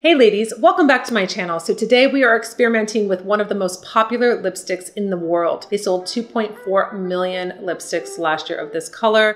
Hey ladies, welcome back to my channel. So today we are experimenting with one of the most popular lipsticks in the world. They sold 2.4 million lipsticks last year of this color.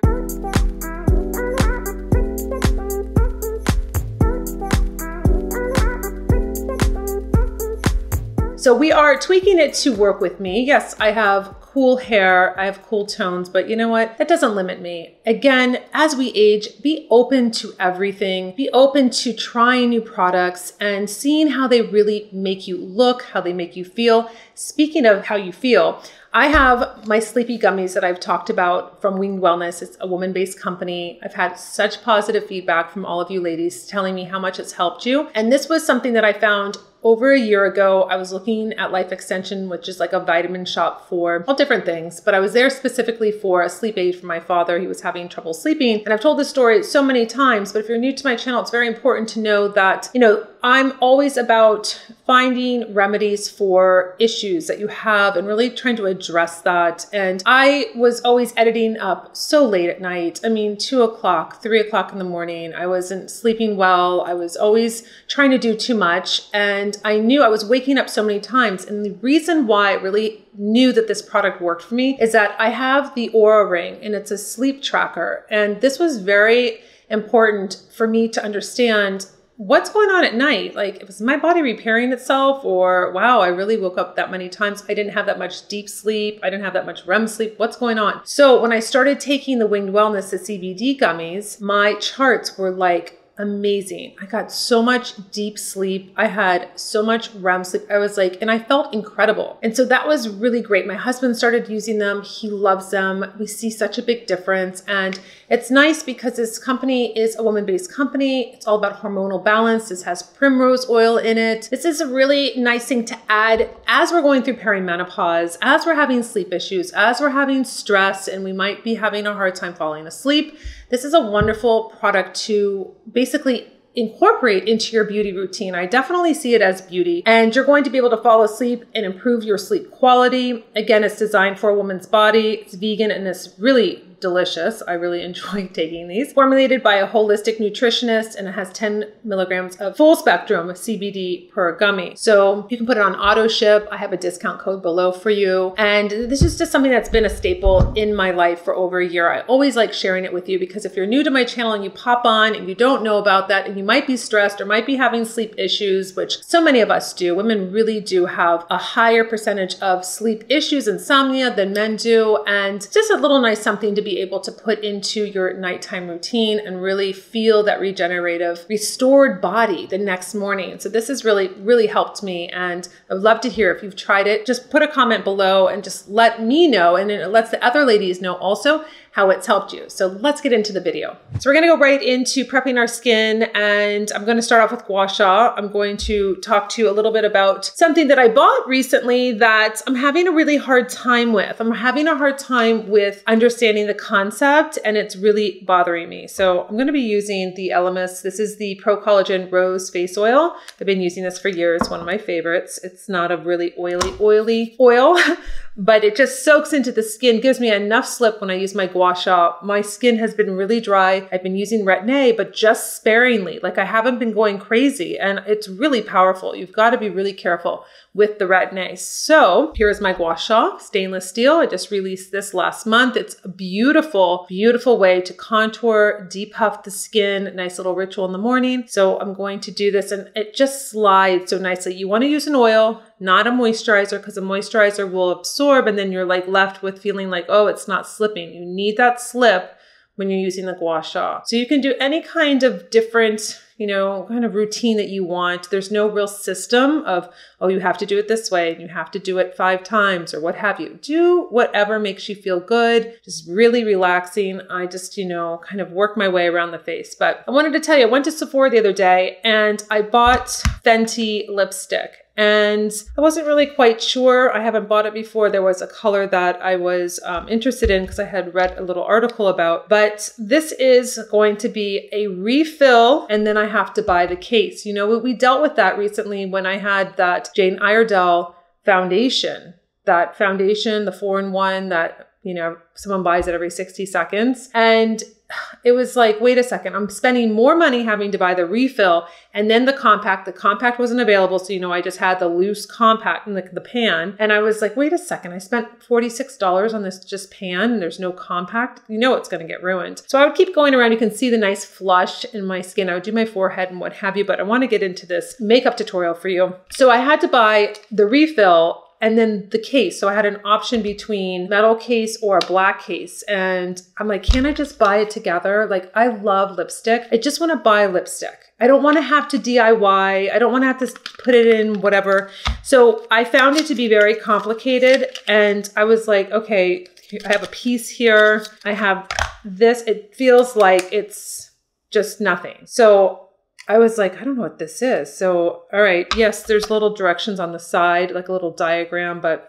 So we are tweaking it to work with me. Yes, I have cool hair, I have cool tones, but you know what? That doesn't limit me. Again, as we age, be open to everything. Be open to trying new products and seeing how they really make you look, how they make you feel. Speaking of how you feel, I have my sleepy gummies that I've talked about from Winged Wellness. It's a woman based company. I've had such positive feedback from all of you ladies telling me how much it's helped you. And this was something that I found over a year ago, I was looking at Life Extension, which is like a vitamin shop for all different things, but I was there specifically for a sleep aid for my father. He was having trouble sleeping. And I've told this story so many times, but if you're new to my channel, it's very important to know that, you know, I'm always about finding remedies for issues that you have and really trying to address that. And I was always editing up so late at night. I mean, two o'clock, three o'clock in the morning. I wasn't sleeping well. I was always trying to do too much. And I knew I was waking up so many times. And the reason why I really knew that this product worked for me is that I have the Oura Ring and it's a sleep tracker. And this was very important for me to understand what's going on at night? Like, it was my body repairing itself? Or, wow, I really woke up that many times. I didn't have that much deep sleep. I didn't have that much REM sleep. What's going on? So, when I started taking the Winged Wellness, the CBD gummies, my charts were like amazing. I got so much deep sleep. I had so much REM sleep. I was like, and I felt incredible. And so that was really great. My husband started using them. He loves them. We see such a big difference. And it's nice because this company is a woman based company. It's all about hormonal balance. This has primrose oil in it. This is a really nice thing to add as we're going through perimenopause, as we're having sleep issues, as we're having stress, and we might be having a hard time falling asleep. This is a wonderful product to basically incorporate into your beauty routine. I definitely see it as beauty and you're going to be able to fall asleep and improve your sleep quality. Again, it's designed for a woman's body. It's vegan and it's really delicious. I really enjoy taking these. Formulated by a holistic nutritionist and it has 10 milligrams of full spectrum of CBD per gummy. So you can put it on auto ship. I have a discount code below for you. And this is just something that's been a staple in my life for over a year. I always like sharing it with you because if you're new to my channel and you pop on and you don't know about that and you might be stressed or might be having sleep issues, which so many of us do, women really do have a higher percentage of sleep issues, insomnia than men do. And just a little nice something to be able to put into your nighttime routine and really feel that regenerative, restored body the next morning. So this has really, really helped me. And I would love to hear if you've tried it. Just put a comment below and just let me know. And it lets the other ladies know also how it's helped you. So let's get into the video. So we're gonna go right into prepping our skin and I'm gonna start off with gua sha. I'm going to talk to you a little bit about something that I bought recently that I'm having a really hard time with. I'm having a hard time with understanding the concept and it's really bothering me. So I'm gonna be using the Elemis. This is the Pro Collagen Rose Face Oil. I've been using this for years, one of my favorites. It's not a really oily, oily oil. but it just soaks into the skin, gives me enough slip when I use my gua sha. My skin has been really dry. I've been using Retin-A, but just sparingly. Like I haven't been going crazy and it's really powerful. You've got to be really careful with the Retin-A. So here's my gua sha stainless steel. I just released this last month. It's a beautiful, beautiful way to contour, depuff the skin, nice little ritual in the morning. So I'm going to do this and it just slides so nicely. You want to use an oil not a moisturizer because a moisturizer will absorb and then you're like left with feeling like, oh, it's not slipping. You need that slip when you're using the gua sha. So you can do any kind of different, you know, kind of routine that you want. There's no real system of, oh, you have to do it this way and you have to do it five times or what have you. Do whatever makes you feel good, just really relaxing. I just, you know, kind of work my way around the face. But I wanted to tell you, I went to Sephora the other day and I bought Fenty lipstick and I wasn't really quite sure. I haven't bought it before. There was a color that I was um, interested in because I had read a little article about, but this is going to be a refill and then I have to buy the case. You know, we dealt with that recently when I had that Jane Iredale foundation, that foundation, the four in one that, you know, someone buys it every 60 seconds. And it was like, wait a second, I'm spending more money having to buy the refill and then the compact. The compact wasn't available. So, you know, I just had the loose compact in the, the pan. And I was like, wait a second, I spent $46 on this just pan and there's no compact. You know, it's going to get ruined. So I would keep going around. You can see the nice flush in my skin. I would do my forehead and what have you, but I want to get into this makeup tutorial for you. So I had to buy the refill and then the case. So I had an option between metal case or a black case. And I'm like, can I just buy it together? Like, I love lipstick. I just want to buy lipstick. I don't want to have to DIY. I don't want to have to put it in whatever. So I found it to be very complicated. And I was like, okay, I have a piece here. I have this. It feels like it's just nothing. So I was like, I don't know what this is. So, all right, yes, there's little directions on the side, like a little diagram, but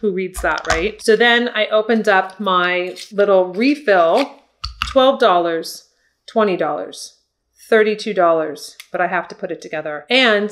who reads that, right? So then I opened up my little refill, $12, $20, $32, but I have to put it together. And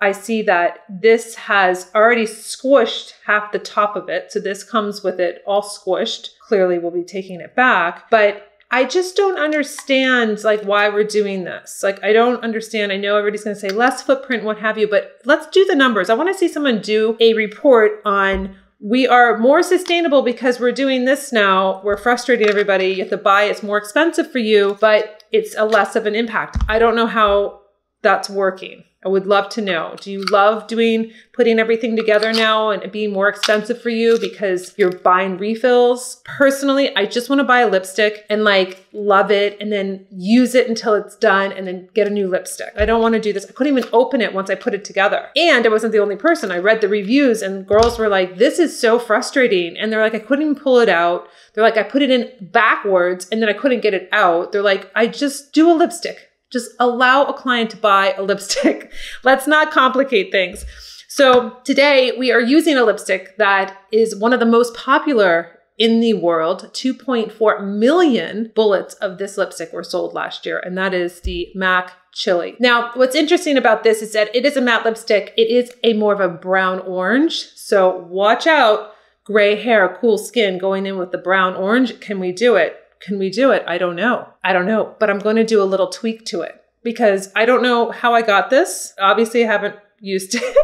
I see that this has already squished half the top of it. So this comes with it all squished. Clearly we'll be taking it back, but I just don't understand like why we're doing this. Like I don't understand. I know everybody's going to say less footprint, what have you, but let's do the numbers. I want to see someone do a report on we are more sustainable because we're doing this now. We're frustrating everybody. You have to buy, it's more expensive for you, but it's a less of an impact. I don't know how that's working. I would love to know. Do you love doing, putting everything together now and it being more expensive for you because you're buying refills? Personally, I just want to buy a lipstick and like love it and then use it until it's done and then get a new lipstick. I don't want to do this. I couldn't even open it once I put it together. And I wasn't the only person. I read the reviews and girls were like, this is so frustrating. And they're like, I couldn't even pull it out. They're like, I put it in backwards and then I couldn't get it out. They're like, I just do a lipstick. Just allow a client to buy a lipstick. Let's not complicate things. So today we are using a lipstick that is one of the most popular in the world. 2.4 million bullets of this lipstick were sold last year, and that is the MAC Chili. Now, what's interesting about this is that it is a matte lipstick. It is a more of a brown orange. So watch out, gray hair, cool skin going in with the brown orange. Can we do it? Can we do it? I don't know. I don't know, but I'm going to do a little tweak to it because I don't know how I got this. Obviously, I haven't used it.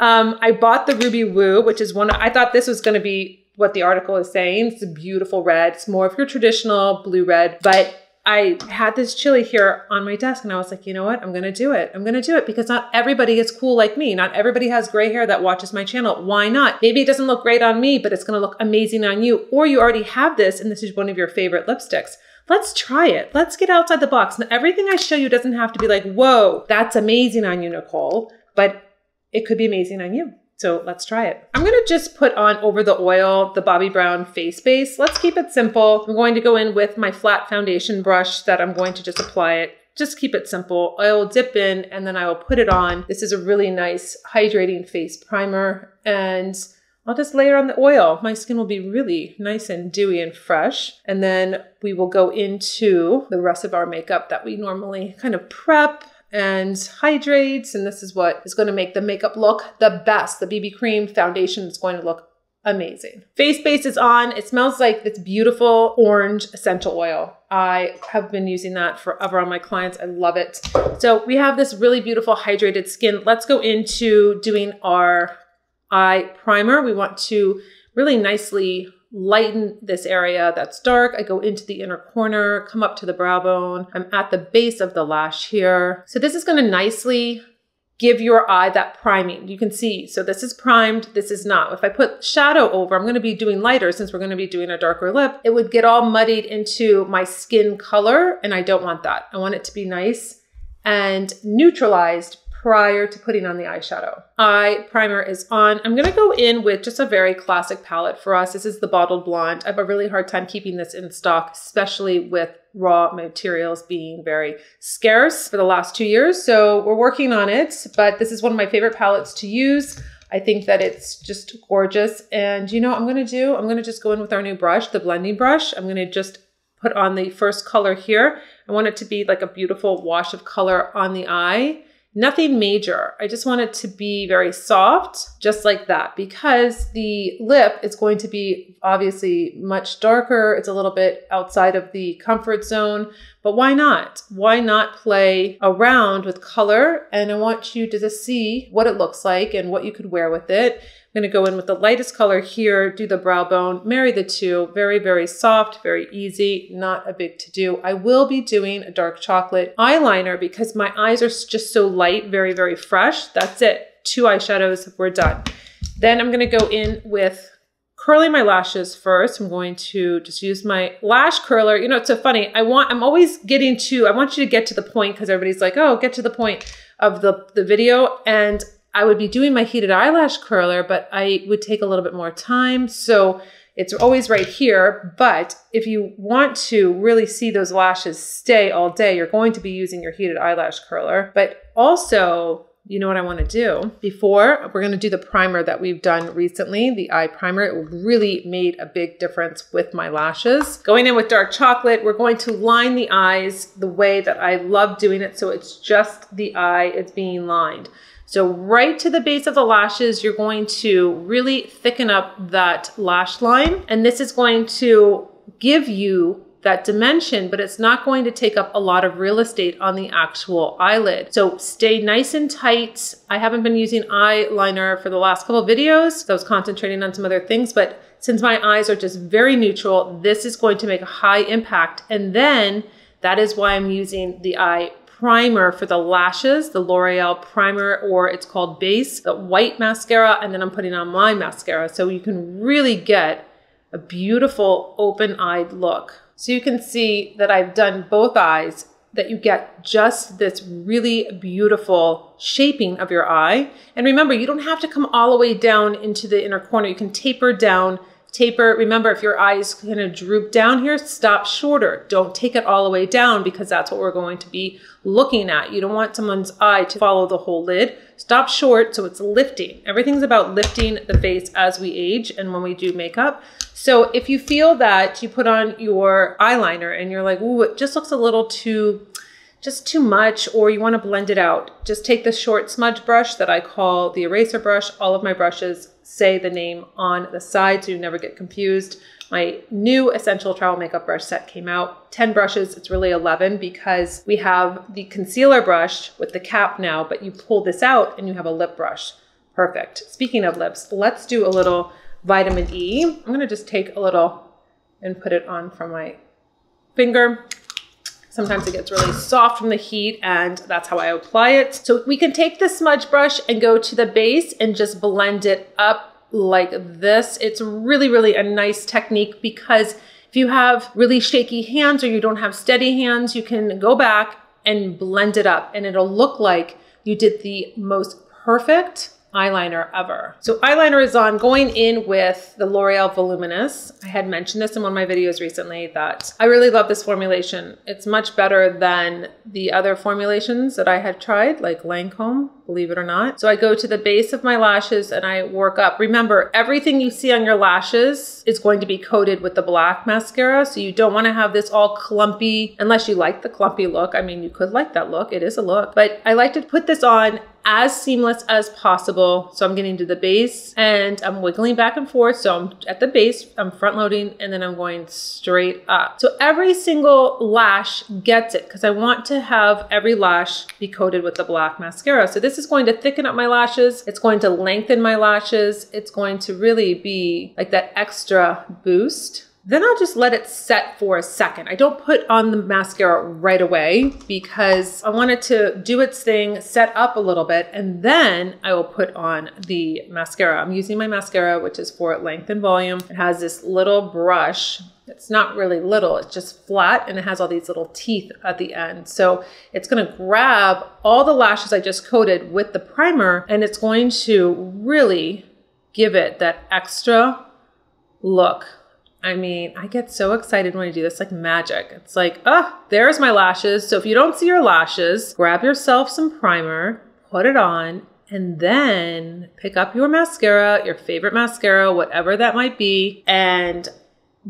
um, I bought the Ruby Woo, which is one, I thought this was going to be what the article is saying. It's a beautiful red. It's more of your traditional blue red, but I had this chili here on my desk and I was like, you know what? I'm going to do it. I'm going to do it because not everybody is cool like me. Not everybody has gray hair that watches my channel. Why not? Maybe it doesn't look great on me, but it's going to look amazing on you. Or you already have this and this is one of your favorite lipsticks. Let's try it. Let's get outside the box. Now, everything I show you doesn't have to be like, whoa, that's amazing on you, Nikol, but it could be amazing on you. So let's try it. I'm gonna just put on over the oil the Bobbi Brown face base. Let's keep it simple. I'm going to go in with my flat foundation brush that I'm going to just apply it just keep it simple. I will dip in and then I will put it on. This is a really nice hydrating face primer and I'll just layer on the oil. My skin will be really nice and dewy and fresh. And then we will go into the rest of our makeup that we normally kind of prep and hydrates. And this is what is going to make the makeup look the best. The BB cream foundation is going to look amazing. Face base is on. It smells like this beautiful orange essential oil. I have been using that forever on my clients. I love it. So we have this really beautiful hydrated skin. Let's go into doing our eye primer. We want to really nicely lighten this area that's dark. I go into the inner corner, come up to the brow bone. I'm at the base of the lash here. So this is gonna nicely give your eye that priming. You can see, so this is primed, this is not. If I put shadow over, I'm gonna be doing lighter since we're gonna be doing a darker lip, it would get all muddied into my skin color and I don't want that. I want it to be nice and neutralized prior to putting on the eyeshadow. Eye primer is on. I'm gonna go in with just a very classic palette for us. This is the Bottled Blonde. I have a really hard time keeping this in stock, especially with raw materials being very scarce for the last two years. So we're working on it, but this is one of my favorite palettes to use. I think that it's just gorgeous. And you know I'm gonna do? I'm gonna just go in with our new brush, the blending brush. I'm gonna just put on the first color here. I want it to be like a beautiful wash of color on the eye Nothing major. I just want it to be very soft, just like that, because the lip is going to be obviously much darker. It's a little bit outside of the comfort zone, but why not? Why not play around with color? And I want you to just see what it looks like and what you could wear with it. I'm going to go in with the lightest color here, do the brow bone, marry the two. Very, very soft, very easy, not a big to do. I will be doing a dark chocolate eyeliner because my eyes are just so light, very, very fresh. That's it. Two eyeshadows, we're done. Then I'm going to go in with curling my lashes first. I'm going to just use my lash curler. You know, it's so funny. I want, I'm always getting to, I want you to get to the point because everybody's like, oh, get to the point of the, the video. And I would be doing my heated eyelash curler, but I would take a little bit more time. So it's always right here. But if you want to really see those lashes stay all day, you're going to be using your heated eyelash curler. But also, you know what I want to do? Before, we're going to do the primer that we've done recently, the eye primer. It really made a big difference with my lashes. Going in with dark chocolate, we're going to line the eyes the way that I love doing it. So it's just the eye, it's being lined. So right to the base of the lashes, you're going to really thicken up that lash line. And this is going to give you that dimension, but it's not going to take up a lot of real estate on the actual eyelid. So stay nice and tight. I haven't been using eyeliner for the last couple videos. So I was concentrating on some other things, but since my eyes are just very neutral, this is going to make a high impact. And then that is why I'm using the eye primer for the lashes, the L'Oreal primer, or it's called base, the white mascara, and then I'm putting on my mascara. So you can really get a beautiful open-eyed look. So you can see that I've done both eyes that you get just this really beautiful shaping of your eye. And remember, you don't have to come all the way down into the inner corner. You can taper down Taper, remember if your eyes kind of droop down here, stop shorter. Don't take it all the way down because that's what we're going to be looking at. You don't want someone's eye to follow the whole lid. Stop short so it's lifting. Everything's about lifting the face as we age and when we do makeup. So if you feel that you put on your eyeliner and you're like, ooh, it just looks a little too just too much or you want to blend it out, just take the short smudge brush that I call the eraser brush. All of my brushes say the name on the side so you never get confused. My new Essential Travel Makeup Brush set came out. 10 brushes, it's really 11 because we have the concealer brush with the cap now, but you pull this out and you have a lip brush. Perfect. Speaking of lips, let's do a little vitamin E. I'm gonna just take a little and put it on from my finger. Sometimes it gets really soft from the heat and that's how I apply it. So we can take the smudge brush and go to the base and just blend it up like this. It's really, really a nice technique because if you have really shaky hands or you don't have steady hands, you can go back and blend it up and it'll look like you did the most perfect eyeliner ever. So eyeliner is on going in with the L'Oreal Voluminous. I had mentioned this in one of my videos recently that I really love this formulation. It's much better than the other formulations that I had tried like Lancome, believe it or not. So I go to the base of my lashes and I work up. Remember, everything you see on your lashes is going to be coated with the black mascara. So you don't want to have this all clumpy unless you like the clumpy look. I mean, you could like that look. It is a look, but I like to put this on as seamless as possible. So I'm getting to the base and I'm wiggling back and forth. So I'm at the base, I'm front loading and then I'm going straight up. So every single lash gets it because I want to have every lash be coated with the black mascara. So this is going to thicken up my lashes. It's going to lengthen my lashes. It's going to really be like that extra boost then I'll just let it set for a second. I don't put on the mascara right away because I want it to do its thing, set up a little bit, and then I will put on the mascara. I'm using my mascara, which is for length and volume. It has this little brush. It's not really little, it's just flat and it has all these little teeth at the end. So it's gonna grab all the lashes I just coated with the primer and it's going to really give it that extra look I mean, I get so excited when I do this, like magic. It's like, oh, there's my lashes. So if you don't see your lashes, grab yourself some primer, put it on, and then pick up your mascara, your favorite mascara, whatever that might be, and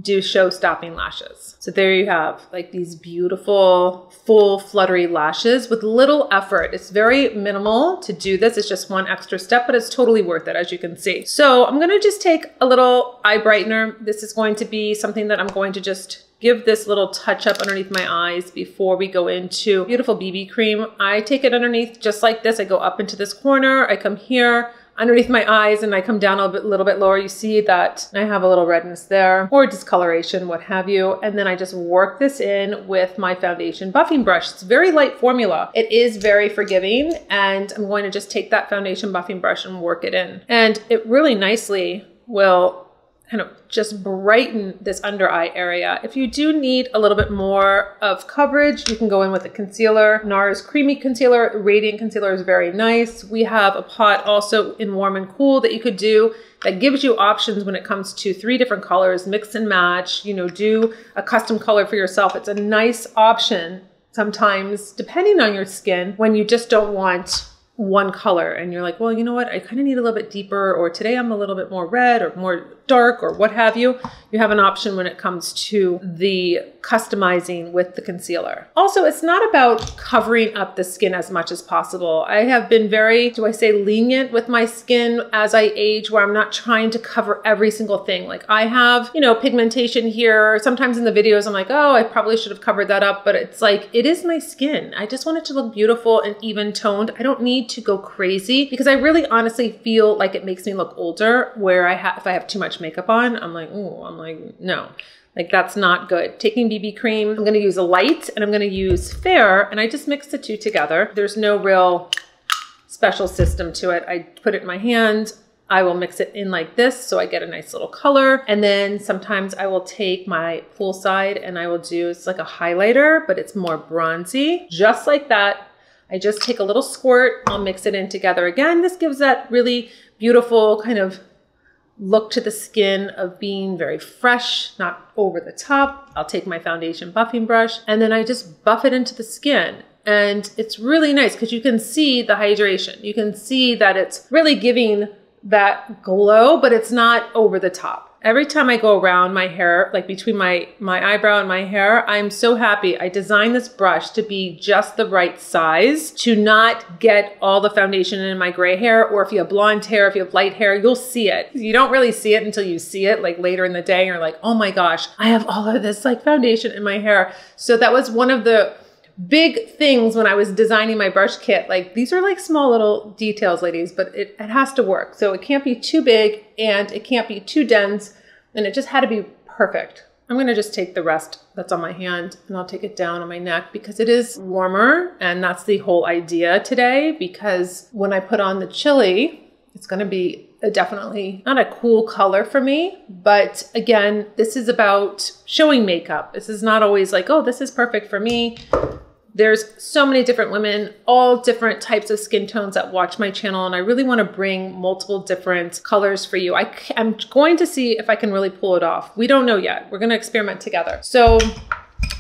do show stopping lashes. So there you have like these beautiful, full, fluttery lashes with little effort. It's very minimal to do this. It's just one extra step, but it's totally worth it, as you can see. So I'm gonna just take a little eye brightener. This is going to be something that I'm going to just give this little touch up underneath my eyes before we go into beautiful BB cream. I take it underneath just like this. I go up into this corner, I come here, underneath my eyes and I come down a little bit, little bit lower, you see that I have a little redness there or discoloration, what have you. And then I just work this in with my foundation buffing brush. It's very light formula. It is very forgiving and I'm going to just take that foundation buffing brush and work it in. And it really nicely will kind of just brighten this under eye area. If you do need a little bit more of coverage, you can go in with a concealer. NARS Creamy Concealer, Radiant Concealer is very nice. We have a pot also in Warm and Cool that you could do that gives you options when it comes to three different colors, mix and match, you know, do a custom color for yourself. It's a nice option sometimes, depending on your skin, when you just don't want one color and you're like, well, you know what? I kind of need a little bit deeper, or today I'm a little bit more red or more dark or what have you, you have an option when it comes to the customizing with the concealer. Also, it's not about covering up the skin as much as possible. I have been very, do I say lenient with my skin as I age where I'm not trying to cover every single thing. Like I have, you know, pigmentation here. Sometimes in the videos, I'm like, oh, I probably should have covered that up, but it's like, it is my skin. I just want it to look beautiful and even toned. I don't need to go crazy because I really honestly feel like it makes me look older where I have, if I have too much makeup on, I'm like, oh, I'm like, no. Like that's not good. Taking BB cream, I'm gonna use a light and I'm gonna use fair and I just mix the two together. There's no real special system to it. I put it in my hand, I will mix it in like this so I get a nice little color. And then sometimes I will take my poolside and I will do, it's like a highlighter, but it's more bronzy. Just like that, I just take a little squirt, I'll mix it in together again. This gives that really beautiful kind of look to the skin of being very fresh, not over the top. I'll take my foundation buffing brush and then I just buff it into the skin. And it's really nice because you can see the hydration. You can see that it's really giving that glow, but it's not over the top every time I go around my hair, like between my, my eyebrow and my hair, I'm so happy. I designed this brush to be just the right size to not get all the foundation in my gray hair. Or if you have blonde hair, if you have light hair, you'll see it. You don't really see it until you see it like later in the day. You're like, oh my gosh, I have all of this like foundation in my hair. So that was one of the big things when I was designing my brush kit. Like these are like small little details, ladies, but it, it has to work. So it can't be too big and it can't be too dense. And it just had to be perfect. I'm gonna just take the rest that's on my hand and I'll take it down on my neck because it is warmer and that's the whole idea today because when I put on the chili, it's gonna be a definitely not a cool color for me, but again, this is about showing makeup. This is not always like, oh, this is perfect for me. There's so many different women, all different types of skin tones that watch my channel, and I really want to bring multiple different colors for you. I, am going to see if I can really pull it off. We don't know yet. We're going to experiment together. So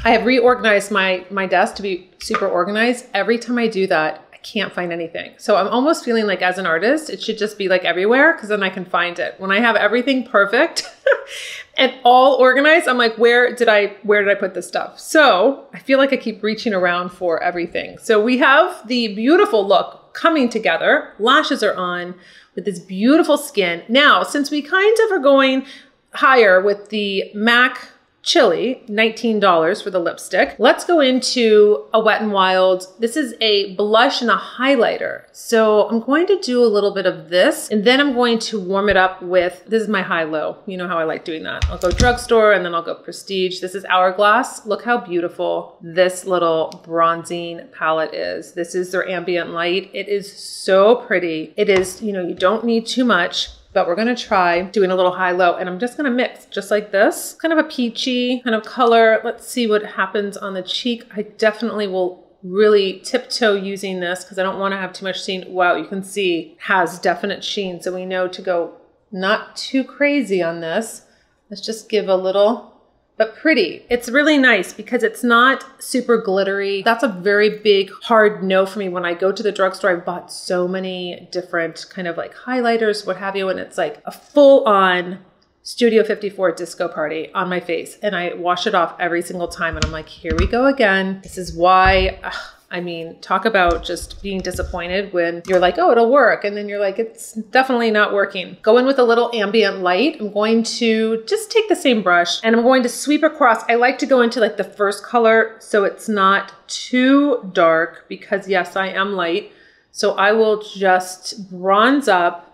I have reorganized my, my desk to be super organized. Every time I do that, can't find anything. So I'm almost feeling like as an artist, it should just be like everywhere because then I can find it. When I have everything perfect, and all organized. I'm like, where did I where did I put this stuff? So I feel like I keep reaching around for everything. So we have the beautiful look coming together. Lashes are on with this beautiful skin. Now, since we kind of are going higher with the MAC Chili, $19 for the lipstick. Let's go into a Wet n Wild. This is a blush and a highlighter. So I'm going to do a little bit of this and then I'm going to warm it up with, this is my high-low. You know how I like doing that. I'll go drugstore and then I'll go prestige. This is Hourglass. Look how beautiful this little bronzing palette is. This is their ambient light. It is so pretty. It is, you know, you don't need too much but we're gonna try doing a little high-low and I'm just gonna mix just like this. Kind of a peachy kind of color. Let's see what happens on the cheek. I definitely will really tiptoe using this because I don't wanna have too much sheen. Wow, you can see has definite sheen. So we know to go not too crazy on this. Let's just give a little but pretty. It's really nice because it's not super glittery. That's a very big hard no for me. When I go to the drugstore, I've bought so many different kind of like highlighters, what have you, and it's like a full on Studio 54 Disco Party on my face and I wash it off every single time. And I'm like, here we go again. This is why. Ugh, I mean, talk about just being disappointed when you're like, oh, it'll work. And then you're like, it's definitely not working. Go in with a little ambient light. I'm going to just take the same brush and I'm going to sweep across. I like to go into like the first color so it's not too dark because yes, I am light. So I will just bronze up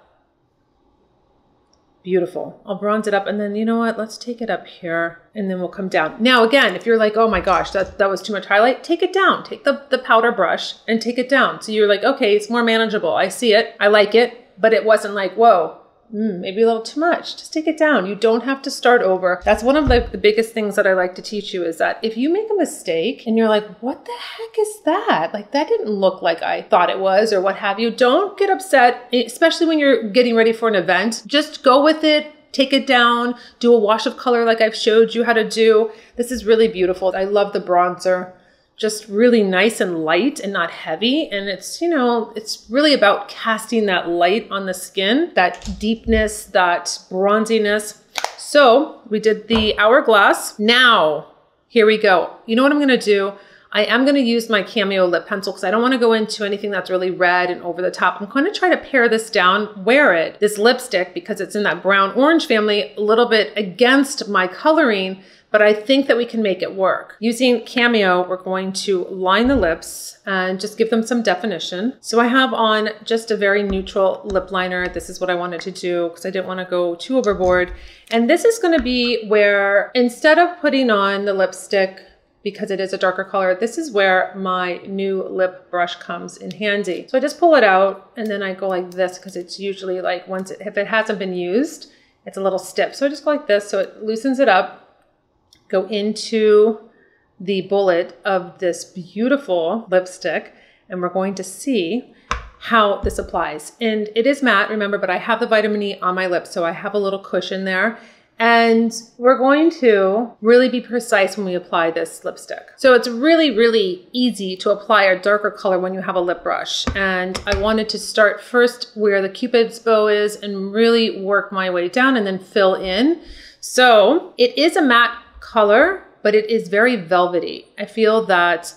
Beautiful. I'll bronze it up and then you know what? Let's take it up here and then we'll come down. Now again, if you're like, oh my gosh, that, that was too much highlight, take it down. Take the, the powder brush and take it down. So you're like, okay, it's more manageable. I see it. I like it. But it wasn't like, whoa, mm, maybe a little too much. Just take it down. You don't have to start over. That's one of the, the biggest things that I like to teach you is that if you make a mistake and you're like, what the heck is that? Like, that didn't look like I thought it was, or what have you, don't get upset, especially when you're getting ready for an event. Just go with it. Take it down, do a wash of color like I've showed you how to do. This is really beautiful. I love the bronzer just really nice and light and not heavy. And it's, you know, it's really about casting that light on the skin, that deepness, that bronziness. So we did the hourglass. Now, here we go. You know what I'm gonna do? I am to use my Cameo lip pencil because I don't want to go into anything that's really red and over the top. I'm to try to pare this down, wear it, this lipstick, because it's in that brown orange family, a little bit against my coloring but I think that we can make it work. Using Cameo, we're going to line the lips and just give them some definition. So I have on just a very neutral lip liner. This is what I wanted to do because I didn't want to go too overboard. And this is going to be where instead of putting on the lipstick because it is a darker color, this is where my new lip brush comes in handy. So I just pull it out and then I go like this because it's usually like once it, if it hasn't been used, it's a little stiff. So I just go like this so it loosens it up go into the bullet of this beautiful lipstick and we're going to see how this applies. And it is matte, remember, but I have the vitamin E on my lips, so I have a little cushion there. And we're going to really be precise when we apply this lipstick. So it's really, really easy to apply a darker color when you have a lip brush. And I wanted to start first where the cupid's bow is and really work my way down and then fill in. So it is a matte color, but it is very velvety. I feel that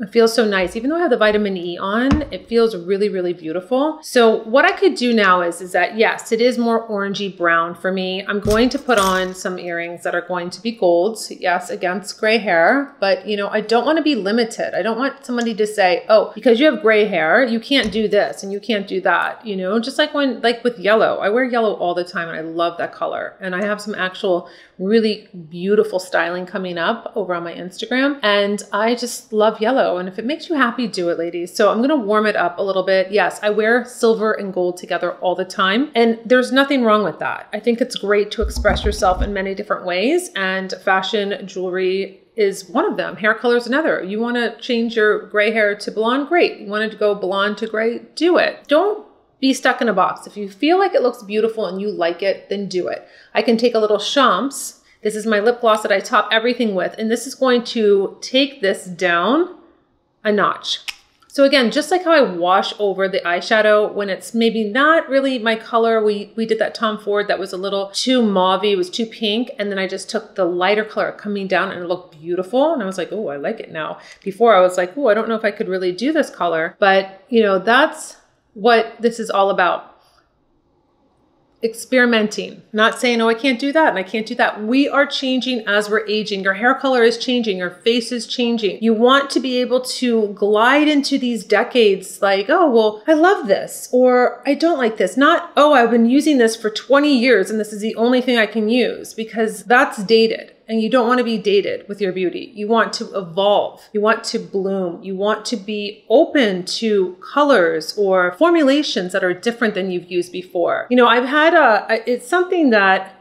it feels so nice. Even though I have the vitamin E on, it feels really, really beautiful. So what I could do now is, is that yes, it is more orangey brown for me. I'm going to put on some earrings that are going to be golds. Yes, against gray hair, but you know, I don't want to be limited. I don't want somebody to say, oh, because you have gray hair, you can't do this and you can't do that. You know, just like when, like with yellow, I wear yellow all the time and I love that color. And I have some actual really beautiful styling coming up over on my Instagram. And I just love yellow. And if it makes you happy, do it, ladies. So I'm going to warm it up a little bit. Yes, I wear silver and gold together all the time. And there's nothing wrong with that. I think it's great to express yourself in many different ways. And fashion, jewelry, is one of them. Hair color is another. You want to change your gray hair to blonde? Great. You wanted to go blonde to gray? Do it. Don't be stuck in a box. If you feel like it looks beautiful and you like it, then do it. I can take a little Champs. This is my lip gloss that I top everything with, and this is going to take this down a notch. So again, just like how I wash over the eyeshadow when it's maybe not really my color, we, we did that Tom Ford that was a little too mauve it was too pink. And then I just took the lighter color coming down and it looked beautiful. And I was like, oh, I like it now. Before I was like, oh, I don't know if I could really do this color. But you know, that's what this is all about experimenting, not saying, oh, I can't do that and I can't do that. We are changing as we're aging. Your hair color is changing, your face is changing. You want to be able to glide into these decades like, oh, well, I love this or I don't like this. Not, oh, I've been using this for 20 years and this is the only thing I can use because that's dated and you don't want to be dated with your beauty. You want to evolve. You want to bloom. You want to be open to colors or formulations that are different than you've used before. You know, I've had a, it's something that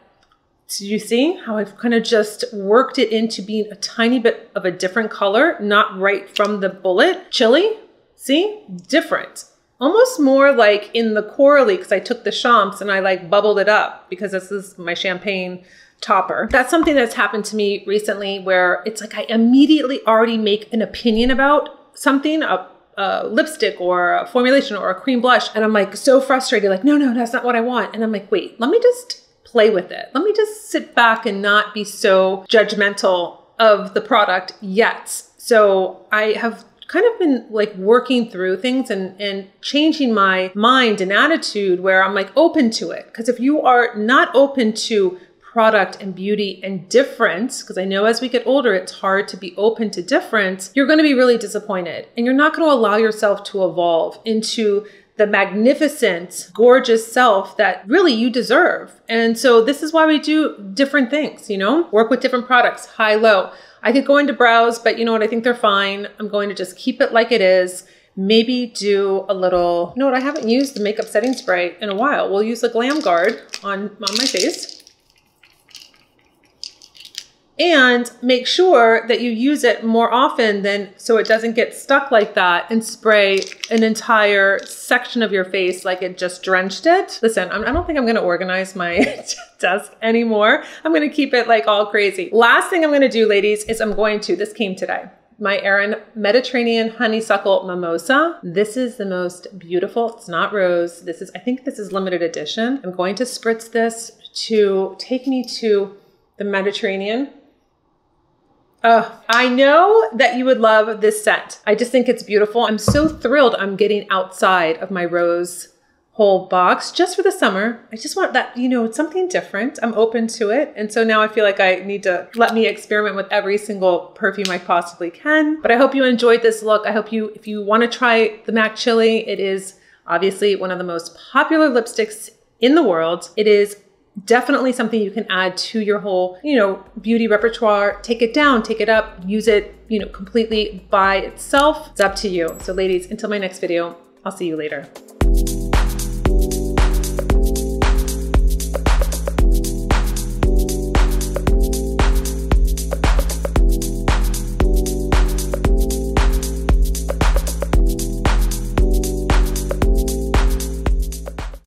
you see how I've kind of just worked it into being a tiny bit of a different color, not right from the bullet? Chili, see? Different. Almost more like in the corally because I took the champs and I like bubbled it up because this is my champagne topper. That's something that's happened to me recently where it's like I immediately already make an opinion about something, a, a, lipstick or a formulation or a cream blush. And I'm like so frustrated, like, no, no, that's not what I want. And I'm like, wait, let me just play with it. Let me just sit back and not be so judgmental of the product yet. So I have kind of been like working through things and, and changing my mind and attitude where I'm like open to it. Because if you are not open to product and beauty and difference, because I know as we get older, it's hard to be open to difference, you're going to be really disappointed. And you're not going to allow yourself to evolve into the magnificent, gorgeous self that really you deserve. And so this is why we do different things, you know, work with different products, high, low. I could go into brows, but you know what? I think they're fine. I'm going to just keep it like it is. Maybe do a little, you know what? I haven't used the makeup setting spray in a while. We'll use the Glam Guard on, on my face and make sure that you use it more often than so it doesn't get stuck like that and spray an entire section of your face like it just drenched it. Listen, I don't think I'm gonna organize my desk anymore. I'm gonna keep it like all crazy. Last thing I'm gonna do, ladies, is I'm going to, this came today, my AERIN Mediterranean Honeysuckle Mimosa. This is the most beautiful, it's not rose. This is, I think this is limited edition. I'm going to spritz this to take me to the Mediterranean Oh, I know that you would love this scent. I just think it's beautiful. I'm so thrilled I'm getting outside of my rose whole box just for the summer. I just want that, you know, something different. I'm open to it. And so now I feel like I need to let me experiment with every single perfume I possibly can. But I hope you enjoyed this look. I hope you, if you want to try the MAC Chili, it is obviously one of the most popular lipsticks in the world. It is definitely something you can add to your whole, you know, beauty repertoire. Take it down, take it up, use it, you know, completely by itself. It's up to you. So ladies, until my next video, I'll see you later.